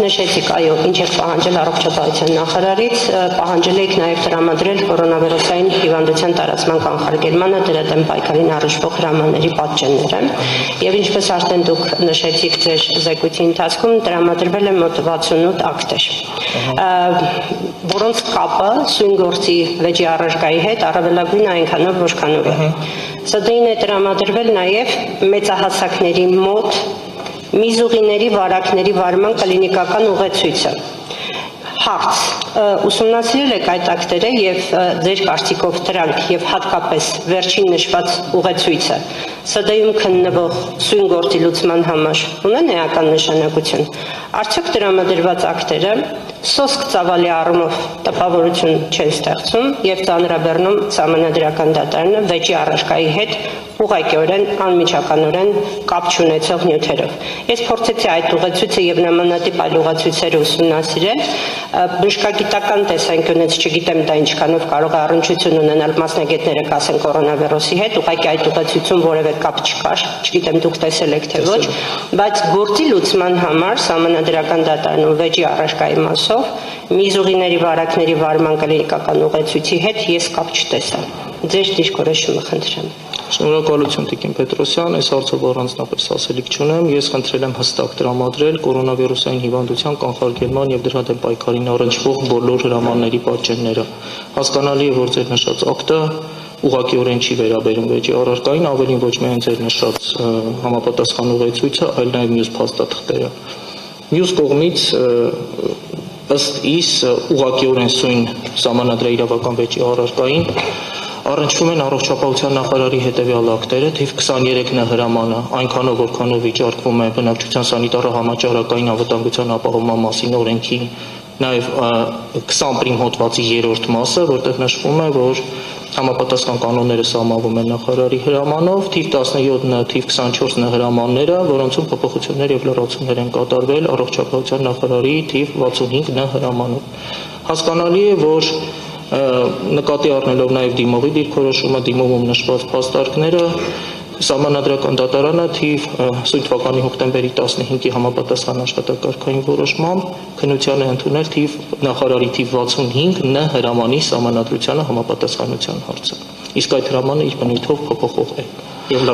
Նշեցիք, այո, ինչ եք պահանջել առողջապահության նախարարից, պահանջել եք նաև տրամադրել կորոնավիրուսային հիվանդության տարածման կանխարգելմանը դրա դեմ պայքարին առնչվող հրամանների պատճենները։ Եվ ինչպես արդեն դուք նշեցիք ձեր զեկույցի ընթացքում, տրամադրվել է մոտ 68 ակտեր, որոնց կապը սույն գործի վեճի առարկայի հետ առավելագույն այնքանով, որքանով է։ ՍԴ-ին է տրամադրվել նաև մեծահասակների մոտ միզուղիների վարակների վարման կլինիկական ուղեցույցը հարց. Ուսումնասիրել եք այդ ակտերը եւ ձեր կարծիքով դրանք եւ հատկապես վերջին նշված ուղեցույցը ՍԴ-ում քննվող սույն գործի լուծման համար ունեն էական նշանակություն արդյոք տրամադրված ակտերը սոսկ ծավալի առումով տպավորություն չեն ստեղծում եւ ծանրաբեռնում համանդրական դատարանը վեճի առարկայի հետ ուղղակիորեն անմիջականորեն կապ չունեցող նյութերով։ Ես փորձեցի այդ ուղեցույցը եւ նմանատիպ այլ ուղեցույցեր ուսումնասիրել, բժշկագիտական տեսանկյունից չգիտեմ դա ինչքանով կարող է առնչություն ունենալ մասնագետները կասեն կորոնավիրուսի հետ, ուղղակի այդ ուղեցույցում որևէ կապ չկար, չգիտեմ դուք տեսել եք թե ոչ, բայց գործի լուծման համար համանդրական դատարանում վեճի առարկայի մասով միզուղիների վարակների վարման կլինիկական ուղեցույցի հետ ես կապ չտեսա։ Ձեր դիրքորոշումը խնդրեմ։ Շնորհակալություն Տիկին Պետրոսյան, այս հարցով առանձնապես ասելիք չունեմ։ Ես խնդրել եմ հստակ տրամադրել կորոնավիրուսային հիվանդության կանխարգելման եւ դրա դեմ պայքարին առնչվող բոլոր հրամանների պատճենները։ Հասկանալի է, որ ձեր նշած ակտը ուղղակիորեն չի վերաբերում վեճի առարկային, ավելին ոչ միայն ձեր նշած համապատասխան ուղեցույցը, այլ նաեւ մյուս փաստաթղթերը։ Մյուս կողմից ըստ իս ուղղակիորեն սույն համանadrեիրավական վեճի առարկային առնչվում են առողջապահության նախարարի հետևյալ ակտերը, թիվ 23-ն է հրամանը, այնքանով որքանով վիճարկվում է բնակչության սանիտարը համաճարակային անվտանգության ապահովման մասին օրենքի նաև 20 պրիմ հոդվածի 3-րդ մասը, որտեղ նշվում է, որ համապատասխան կանոնները սահմանվում են նախարարի հրամանով, թիվ 17-ը, թիվ 24-ը հրամանները, որոնցում փոփոխություններ եւ լրացումներ են կատարվել առողջապահության նախարարի թիվ 65-ը հրամանով։ Հասկանալի է, որ նկատի առնելով նաև դիմողի դիրքորոշումը, դիմումում նշված փաստարկները, Սահմանադրական դատարանը թիվ սույն թվականի հոկտեմբերի 15-ի համապատասխան աշխատակարգային որոշմամբ քննության է ընդունել թիվ նախարարի թիվ 65 ն հրամանի սահմանադրությանը համապատասխանության հարցը։ Իսկ այդ հրամանը իր բնույթով փոփոխող է եւ